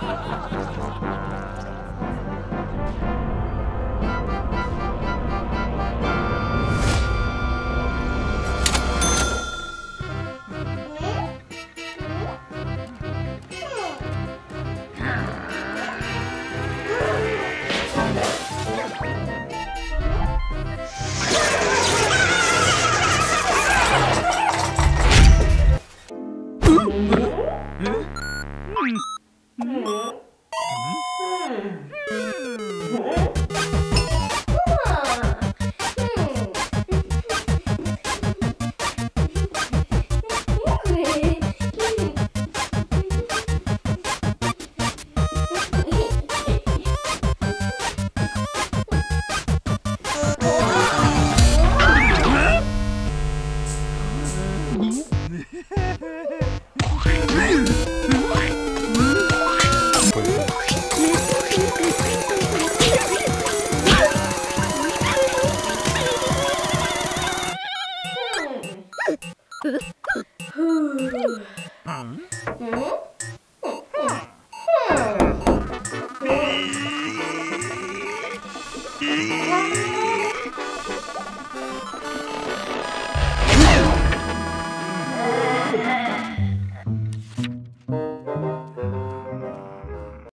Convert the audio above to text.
Thank you. Hum. Hum. hum. Hmm.